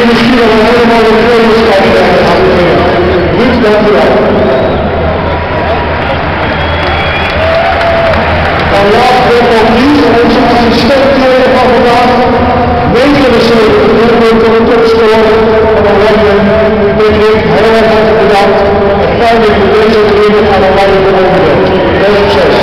die misschien wel een hele mooie trainingskant gaan Ruud, dank u wel. En laat niet onze assistent-trainer van vandaag, 79 doelpunten op topscorer van Oranje, Dick heel erg hartelijk bedankt. En fijn dat je deze trainer aan Oranje gewonnen bent. Veel succes.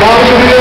Dames en